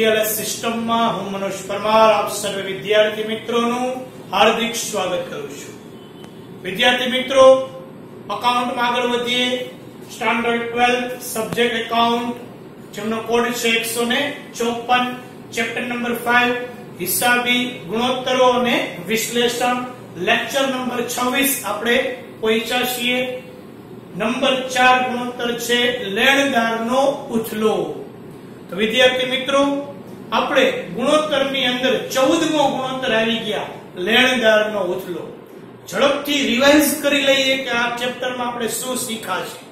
વિદ્યાલય સિસ્ટમમાં હું મનોજ પરમાર, આપ સર્વે વિદ્યાર્થી મિત્રોનું હાર્દિક સ્વાગત કરું છું. વિદ્યાર્થી મિત્રો અકાઉન્ટમાં આગળ વધીએ. સ્ટાન્ડર્ડ 12 સબ્જેક્ટ એકાઉન્ટ જેમનો કોડ છે એકસો ને ચોપન. ચેપ્ટર નંબર ફાઈવ હિસાબી ગુણોત્તરો અને વિશ્લેષણ. લેક્ચર નંબર છવ્વીસ, આપણે પહોંચ્યા છીએ. નંબર ચાર ગુણોત્તર છે, લેણદારનો ઉથલો તો વિદ્યાર્થી મિત્રો આપણે ગુણોત્તરની અંદર ચૌદમો ગુણોત્તર આવી ગયા. લેણદારનો ઉથલો. ઝડપથી રિવાઇઝ કરી લઈએ કે આ ચેપ્ટરમાં આપણે શું શીખ્યા છે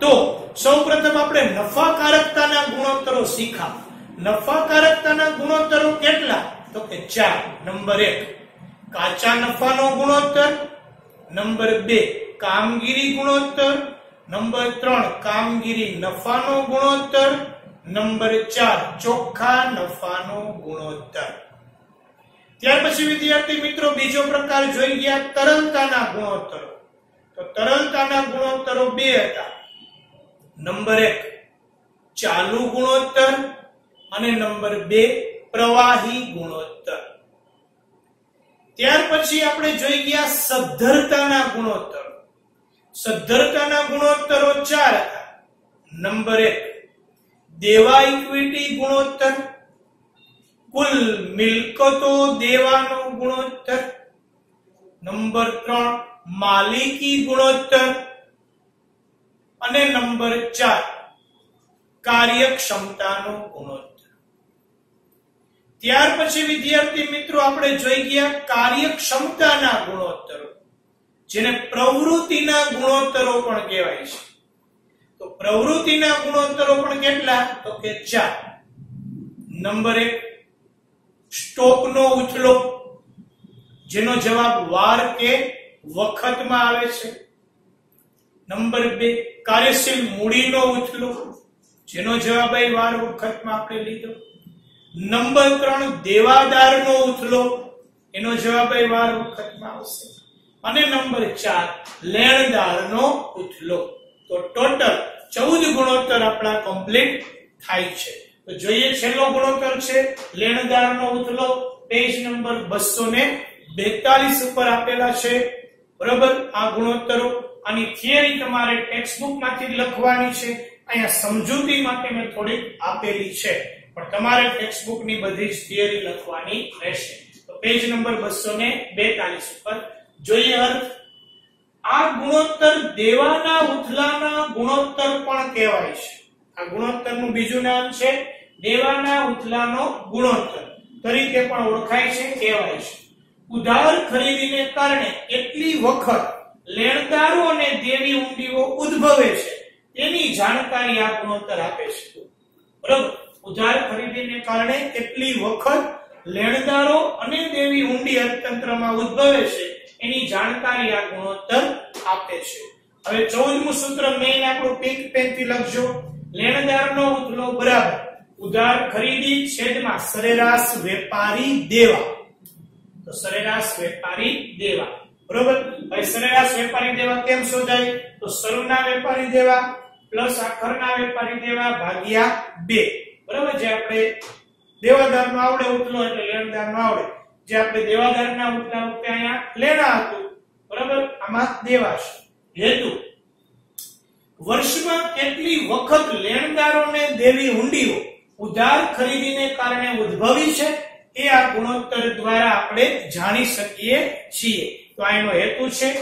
તો સૌપ્રથમ આપણે નફાકારકતાના ગુણોત્તરો શીખા. નફાકારકતાના ગુણોત્તરો કેટલા? તો કે ચાર. નંબર એક, કાચા નફાનો ગુણોત્તર. નંબર બે, કામગીરી ગુણોત્તર. નંબર ત્રણ, કામગીરી નફાનો ગુણોત્તર. નંબર ચાર, ચોખ્ખા નફાનો ગુણોત્તર. ત્યાર પછી વિદ્યાર્થી મિત્રો, બીજો પ્રકાર જોઈ ગયા તરલતાના ગુણોત્તરો. તો તરલતાના ગુણોત્તરો બે હતા. નંબર એક, ચાલુ ગુણોત્તર અને નંબર બે, પ્રવાહી ગુણોત્તર. ત્યાર પછી આપણે જોઈ ગયા સદ્ધરતાના ગુણોત્તરો. સદ્ધરતાના ગુણોત્તરો ચાર હતા. નંબર એક દેવા ઇક્વિટી ગુણોત્તર. કુલ મિલકતો દેવાનો ગુણોત્તર. નંબર ત્રણ, માલિકી ગુણોત્તર. અને નંબર ચાર, કાર્યક્ષમતાનો ગુણોત્તર. ત્યાર પછી વિદ્યાર્થી મિત્રો, આપણે જોઈ ગયા કાર્યક્ષમતાના ગુણોત્તરો, જેને પ્રવૃત્તિના ગુણોત્તરો પણ કહેવાય છે. તો પ્રવૃત્તિના ગુણોત્તરો પણ કેટલા? તો કે ચાર. નંબર એક, સ્ટોકનો ઉથલો. જેનો જવાબ વાર કે વખતમાં આવે છે. નંબર બે, કાર્યશીલ મૂડીનો ઉથલો. જેનો જવાબ વાર વખતમાં આપણે લીધો. નંબર ત્રણ, દેવાદારનો ઉથલો. એનો જવાબ એ વાર વખતમાં આવશે. અને નંબર ચાર, લેણદારનો ઉથલો. તો ટોટલ ચૌદ ગુણોત્તર આપણા કમ્પ્લીટ થાય છે. તો જોઈએ છેલ્લો ગુણોત્તર છે, લેણદારનો ઉથલો પેજ નંબર બસો ને બેતાલીસ ઉપર આપેલા છે. બરાબર? આ ગુણોત્તરો. આની થિયરી તમારે ટેક્સ્ટબુકમાંથી લખવાની છે. અહીંયા સમજૂતી માટે મેં થોડીક આપેલી છે. પણ તમારે ટેક્સ્ટબુકની બધી જ થિયરી લખવાની રહેશે. તો પેજ નંબર બસો ને બેતાલીસ ઉપર. જોઈએ અર્થ. આ ગુણોત્તર દેવાના ઉથલાના ગુણોત્તર પણ કહેવાય છે. આ ગુણોત્તરનું બીજું નામ છે દેવાના ઉથલાનો ગુણોત્તર. તરીકે પણ ઓળખાય છે, કહેવાય છે. ઉધાર ખરીદીને કારણે કેટલી વખત લેણદારો અને દેવી ઊંડીઓ ઉદ્ભવે છે, તેની જાણકારી આ ગુણોત્તર આપે છે. બરાબર? ઉધાર ખરીદીને કારણે કેટલી વખત લેણદારો અને દેવી ઊંડી અર્થતંત્રમાં ઉદ્ભવે છે એની જાણકારી આ ગુણોત્તર આપે છે. હવે 14મું સૂત્ર મેઈન આપણું પિંક પેનથી લખજો. લેણદારનો ઉધલો બરાબર. ઉધાર ખરીદી છેદમાં સરેરાશ વેપારી દેવા. તો સરેરાશ વેપારી દેવા. બરોબર? ભાઈ સરેરાશ વેપારી દેવા કેમ શોધાય? તો શરૂના વેપારી દેવા પ્લસ આખરના વેપારી દેવા ભાગ્યા 2 બરોબર? જે આપણે દેવાદારનો આવડે, ઉથલો એટલે લેણદારનો આવડે. જે આપણે દેવાધારના ઉથલા વખતે અહીંયા લેના હતું. બરાબર? આમાં દેવાશ. હેતુ. વર્ષમાં કેટલી વખત લેણદારોને દેવી હુંડીઓ ઉધાર ખરીદીને કારણે ઉદ્ભવી છે એ આ ગુણોત્તર દ્વારા આપણે જાણી શકીએ છીએ. તો આ હેતુ છે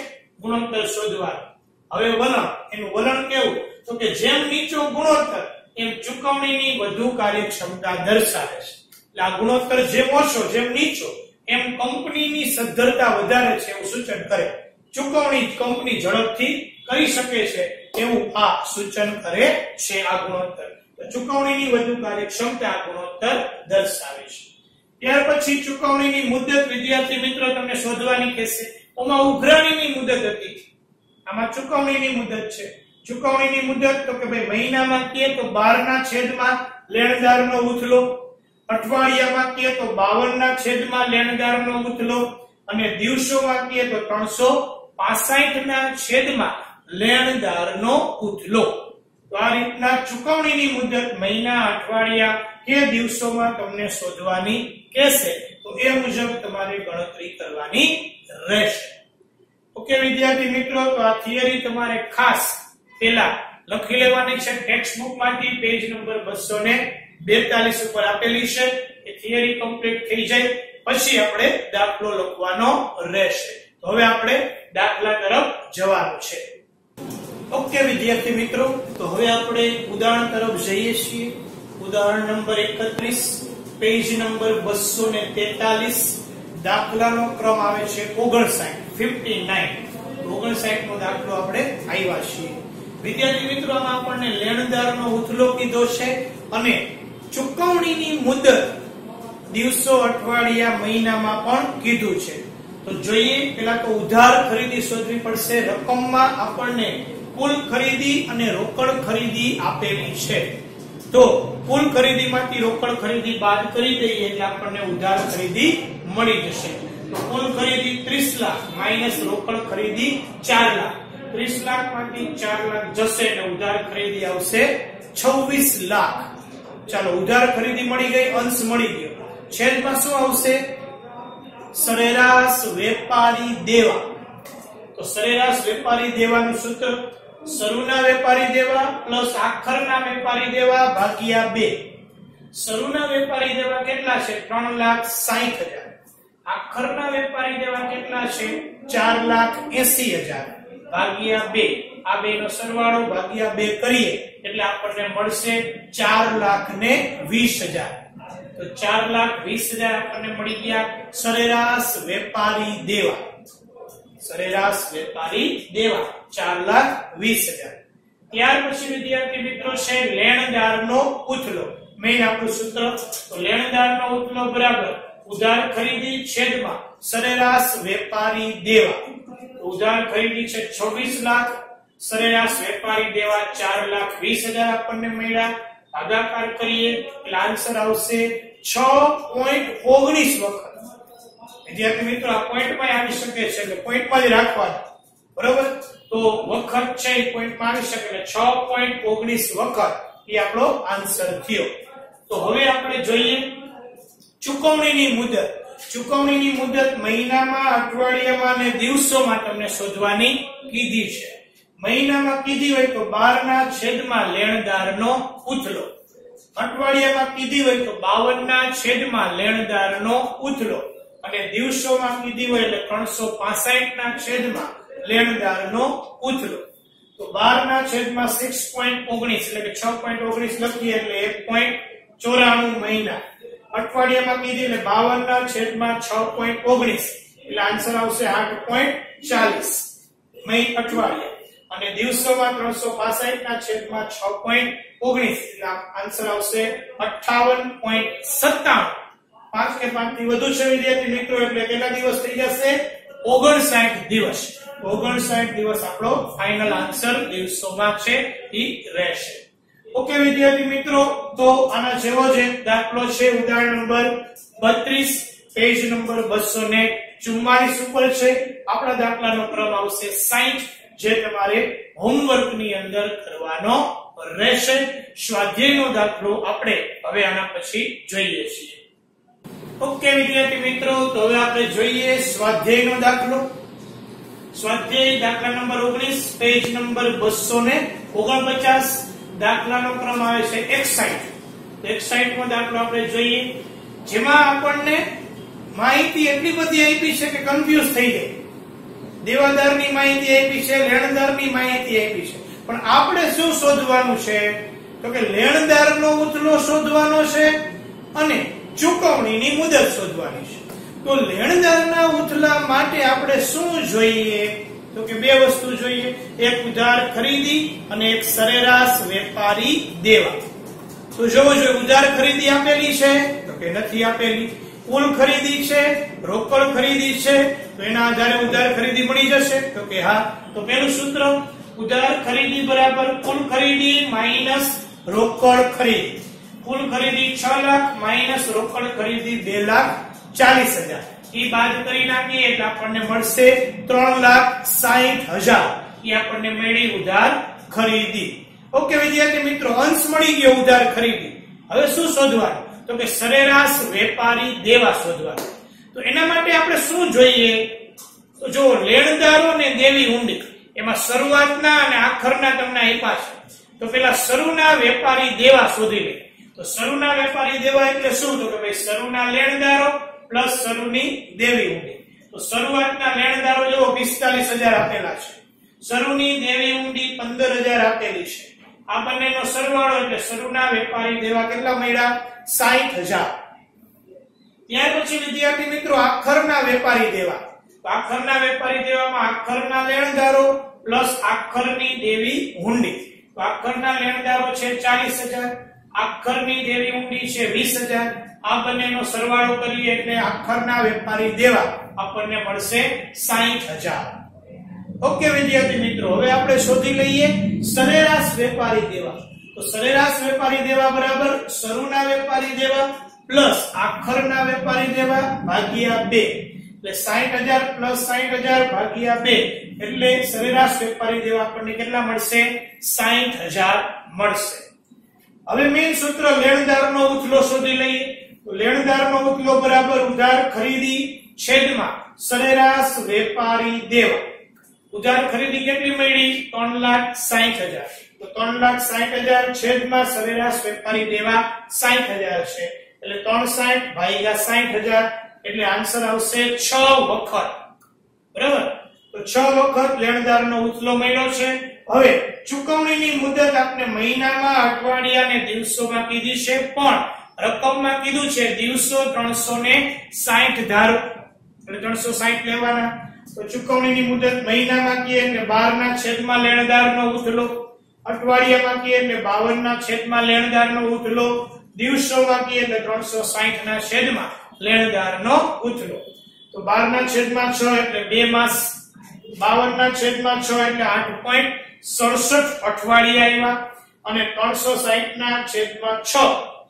ગુણોત્તર શોધવાનો. હવે વલણ. એનું વલણ કેવું? તો કે જેમ નીચો ગુણોત્તર, એમ ચુકવણીની વધુ કાર્યક્ષમતા દર્શાવે છે. એટલે આ ગુણોત્તર જેમ ઓછો, જેમ નીચો એમ કંપનીની સદ્ધરતા વધારે છે એવું સૂચન કરે. ચુકવણી કંપની ઝડપથી કરી શકે છે એવું આ સૂચન કરે છે આ ગુણોત્તર. તો ચુકવણીની વધુ કાર્યક્ષમતા ગુણોત્તર દર્શાવે છે. ત્યાર પછી ચુકવણીની મુદત વિદ્યાર્થી મિત્રો તમને શોધવાની કહેશે. ઓમાં ઉઘરાણીની મુદત હતી. આમાં ચુકવણીની મુદત છે. ચુકવણીની મુદત તો કે ભાઈ મહિનામાં કે તો 12 ના છેદમાં લેણદારનો ઉથલો અઠવાડિયામાં કહીએ તો 52 ના છેદમાં લેણદારનો ઉથલો અને દિવસોમાં કહીએ તો 365 ના છેદમાં લેણદારનો ઉથલો. તો આ રીતના ચુકવણીની મુદત મહિના, અઠવાડિયા કે દિવસોમાં તમને શોધવાની કહેશે. તો એ મુજબ તમારે ગણતરી કરવાની રહેશે. ઓકે, વિદ્યાર્થી મિત્રો, તો આ થિયરી તમારે ખાસ પેલા લખી લેવાની છે. ટેક્સ્ટ બુકમાંથી પેજ નંબર 242 ઉપર આપેલી છે. એ થિયરી કમ્પ્લીટ થઈ જાય. પછી આપણે દાખલો લખવાનો રહેશે. તો હવે આપણે દાખલા તરફ જવાનું છે. ઓકે, વિદ્યાર્થી મિત્રો, તો હવે આપણે ઉદાહરણ તરફ જઈએ છીએ. ઉદાહરણ નંબર 31 પેજ નંબર 243 દાખલાનો ક્રમ આવે છે 59 59 59 નો દાખલો આપણે આવ્યા છીએ. વિદ્યાર્થી મિત્રો, આમાં આપણને લેણદારનો ઉથલો કીધો છે અને ચુકવણીની મુદત દિવસો, અઠવાડિયા, મહિનામાં પણ કીધું છે. તો જોઈએ, પેલા તો ઉધાર ખરીદી શોધવી પડશે. રકમમાં આપણને કુલ ખરીદી અને રોકડ ખરીદી આપેલી છે. તો કુલ ખરીદીમાંથી રોકડ ખરીદી બાદ કરી દઈએ એટલે આપણને ઉધાર ખરીદી મળી જશે. તો કુલ ખરીદી 30 લાખ માઇનસ રોકડ ખરીદી 4 લાખ. 30 લાખમાંથી 4 લાખ જશે ઉધાર ખરીદી આવશે 26 લાખ. ચાલો, ઉધાર ખરીદી મળી ગઈ, અંશ મળી ગયો. છેદમાં શું આવશે? સરેરાશ વેપારી દેવા. તો સરેરાશ વેપારી દેવાનું સૂત્ર શરૂના વેપારી દેવા પ્લસ આખરના વેપારી દેવા ભાગ્યા બે. શરૂના વેપારી દેવા કેટલા છે? ત્રણ લાખ સાહીઠ હજાર. આખરના વેપારી દેવા કેટલા છે? ચાર લાખ એસી હજાર. ભાગ્યા બે. આ બે નો સરવાળો ભાગ્યા બે કરીએ, એટલે આપણને મળશે ચાર લાખ ને વીસ હજાર. તો ચાર લાખ વીસ હજાર આપણને મળી ગયા સરેરાશ વેપારી દેવા. સરેરાશ વેપારી દેવા, ચાર લાખ વીસ હજાર. ત્યાર પછી વિદ્યાર્થી મિત્રો છે લેણદારનો ઉથલો. મેઇન આપણું સૂત્ર, તો લેણદારનો ઉથલો બરાબર. ઉધાર ખરીદી છેદમાં સરેરાશ વેપારી દેવા. ઉધાર ખરીદી છે 26 લાખ. સરેરાશ વેપારી દેવા ચાર લાખ વીસ હજાર આપણને મળ્યા. ભાગાકાર કરીએ, એટલે આન્સર આવશે છ પોઈન્ટ ઓગણીસ વખત. વિદ્યાર્થી મિત્રો, આ પોઈન્ટમાં આવી શકે છે એટલે પોઈન્ટમાં જ રાખવા બરોબર? તો વખત છે એ પોઈન્ટમાં આવી શકે એટલે છ પોઈન્ટ ઓગણીસ વખત એ આપણો આન્સર થયો. તો હવે આપણે જોઈએ ચુકવણીની મુદત. ચુકવણીની મુદત મહિનામાં, અઠવાડિયામાં અને દિવસોમાં તમને શોધવાની કીધી છે. મહિનામાં કીધી હોય તો બાર ના છેદમાં લેણદારનો ઉથલો. અઠવાડિયામાં કીધી હોય તો 52 ના છેદમાં લેણદારનો ઉથલો. અને દિવસોમાં કીધી હોય એટલે 365 ના છેદમાં લેણદારનો ઉથલો. તો બાર ના છેદમાં 6.19 એટલે કે 6.19 લખીએ એટલે 1.94 મહિના. અઠવાડિયામાં કીધી એટલે 52 ના છેદમાં 6.19 એટલે આન્સર આવશે 8.40 મહિના અઠવાડિયા. અને દિવસોમાં 365 ના છેદમાં 6.19 એટલે આન્સર આવશે 58.97 પાંચ કે પાંચથી વધુ છે વિદ્યાર્થી મિત્રો, એટલે કેટલા દિવસ થઈ જશે? 59 દિવસ. 59 દિવસ આપણો ફાઇનલ આન્સર દિવસોમાં છે એ રહેશે. ઓકે, વિદ્યાર્થી મિત્રો, તો આના જેવો જે દાખલો છે. ઉદાહરણ નંબર 32 પેજ નંબર 244 ઉપર છે. આપણા દાખલાનો ક્રમ આવશે 60 જે તમારે હોમવર્કની અંદર કરવાનો રહેશે. સ્વાધ્યાયનો દાખલો આપણે હવે આના પછી જોઈએ છીએ. ઓકે, વિદ્યાર્થી મિત્રો, તો હવે આપણે જોઈએ સ્વાધ્યાયનો દાખલો. સ્વાધ્યાય દાખલા નંબર 19 પેજ નંબર 249 દાખલાનો ક્રમ આવે છે 61 તો 61 મો દાખલો આપણે જોઈએ. જેમાં આપણને માહિતી એટલી બધી આપી છે કે કન્ફ્યુઝ થઈ જાય. દેવાદારની માહિતી આપી છે, લેણદારની માહિતી આપી છે. પણ આપણે શું શોધવાનું છે? તો કે લેણદારનો ઉથલો શોધવાનો છે અને ચૂકવણીની મુદત શોધવાની છે. તો લેણદારના ઉથલા માટે આપણે શું જોઈએ? તો કે બે વસ્તુ જોઈએ. એક ઉધાર ખરીદી અને એક સરેરાશ વેપારી દેવા. તો જોવો જોઈએ, ઉધાર ખરીદી આપેલી છે તો કે નથી આપેલી? કુલ ખરીદી છે, રોકડ ખરીદી છે, તો એના આધારે ઉધાર ખરીદી મળી જશે. તો કે હા, તો પેલું સૂત્ર, ઉધાર ખરીદી બરાબર કુલ ખરીદી માઇનસ રોકડ ખરીદી. કુલ ખરીદી છ લાખ માઇનસ રોકડ ખરીદી બે લાખ 40 હજાર. એ બાદ કરી નાખીએ એટલે આપણને મળશે ત્રણ લાખ 60 હજાર. એ આપણને મળી ઉધાર ખરીદી. ઓકે વિદ્યાર્થી મિત્રો, અંશ મળી ગયો ઉધાર ખરીદી. હવે શું શોધવાનું? તો કે સરેરાશ વેપારી દેવા શોધવાનું. તો એના માટે આપણે શું જોઈએ? તો જો લેણદારો ને દેવી ઊંડી, એમાં શરૂઆતના અને આખરના તમને આપ્યા છે. તો પેલા શરૂના વેપારી દેવા શોધી લે. તો શરૂના વેપારી દેવા એટલે શું? તો કે ભાઈ શરૂના લેણદારો પ્લસ સરુની દેવી ઊંડી. તો શરૂઆતના લેણદારો જો પિસ્તાલીસ હજાર આપેલા છે. સરુની દેવી ઊંડી પંદર હજાર આપેલી છે. આ બંનેનો સરવાળો એટલે શરૂના વેપારી દેવા કેટલા મળ્યા? સાહીઠ હજાર. ત્યાર પછી વિદ્યાર્થી મિત્રો, આખરના વેપારી દેવા. આખરના વેપારી દેવામાં આખરના લેણદારો પ્લસ આખરની દેવી તો આખરના લેણદારો છે ચાલીસ હજાર. આખરની દેવી ઊંડી છે વીસ હજાર. આ બંનેનો સરવાળો કરીએ એટલે આખરના વેપારી દેવા આપણને મળશે સાહીઠ હજાર. ઓકે વિદ્યાર્થી મિત્રો, હવે આપણે શોધી લઈએ સરેરાશ વેપારી દેવા. તો સરેરાશ વેપારી દેવા બરાબર, શરૂના વેપારી દેવા પ્લસ આખરના વેપારી દેવા ભાગ્યા બે. એટલે સાહીઠ હજાર પ્લસ સાહીઠ હજાર ભાગ્યા બે. એટલે સરેરાશ વેપારી દેવા આપણને કેટલા મળશે? સાહીઠ હજાર મળશે. હવે મેઇન સૂત્ર લેણદારનો ઉથલો શોધી લઈએ. લેણદારનો ઉથલો બરાબર ઉધાર ખરીદી છેદમાં સરેરાશ વેપારી દેવા. ઉધાર ખરીદી કેટલી મળી? ત્રણ લાખ સાહીઠ હજાર. તો ત્રણ લાખ સાહીઠ હજાર છેદમાં સરેરાશ વેપારી દેવા સાહીઠ હજાર છે. એટલે ત્રણ સાહીઠ ભાગ્યા સાહીઠ હજાર. એટલે આન્સર આવશે છ વખત. બરાબર? તો છ વખત લેણદારનો ઉથલો મળ્યો છે. હવે ચુકવણીની મુદત આપણે મહિનામાં અઠવાડિયા અને દિવસોમાં કીધી છે. પણ રકમમાં કીધું છે, દિવસો ત્રણસો ને સાહીઠ ધારો. એટલે ત્રણસો સાહીઠ લેવાના. તો ચુકવણીની મુદત મહિનામાં કીએ એટલે બાર ના છેદમાં લેણદારનો ઉથલો. અઠવાડિયામાં કીએ એટલે બાવન ના છેદમાં લેણદારનો ઉથલો. દિવસોમાં કીએ એટલે ત્રણસો સાહીઠ ના છેદમાં લેણદારનો ઉથલો. તો બાર ના છેદમાં છ એટલે બે માસ. બાવન ના છેદમાં છ એટલે આઠ પોઈન્ટ સડસઠ અઠવાડિયા આવ્યા. અને ત્રણસો સાહીઠ ના છેદમાં છ.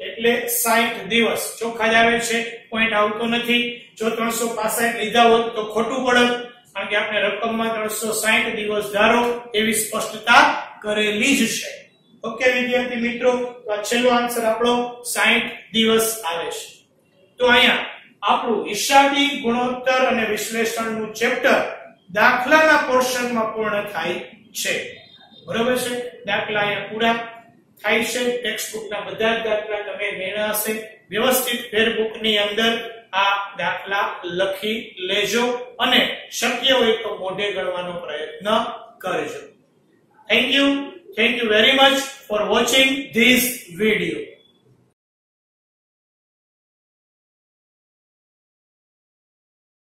એટલે સાહીઠ દિવસ. ચોખ્ખા જ આવે છે પોઈન્ટ આવતો નથી. જો ત્રણસો પાસઠ લીધા હોત તો ખોટું પડત. કારણ કે આપણે રકમમાં ત્રણસો સાહીઠ દિવસ ધારો, એવી સ્પષ્ટતા કરેલી જ છે. ઓકે વિદ્યાર્થી મિત્રો, તો આ છેલ્લો આન્સર આપણો 60 દિવસ આવે છે. તો અહીંયા આપણું હિસાબી ગુણોત્તર અને વિશ્લેષણનું ચેપ્ટર દાખલાના પોર્શનમાં પૂર્ણ થાય છે. બરોબર છે? દાખલા અહીંયા પૂરા. થાય છે ટેક્સ્ટબુકના બધા દાખલા તમે ગણ્યા હશે. વ્યવસ્થિત ફેરબુકની અંદર આ દાખલા લખી લેજો અને શક્ય હોય તો મોઢે ગણવાનો પ્રયત્ન કરજો. Thank you thank you very much for watching this video.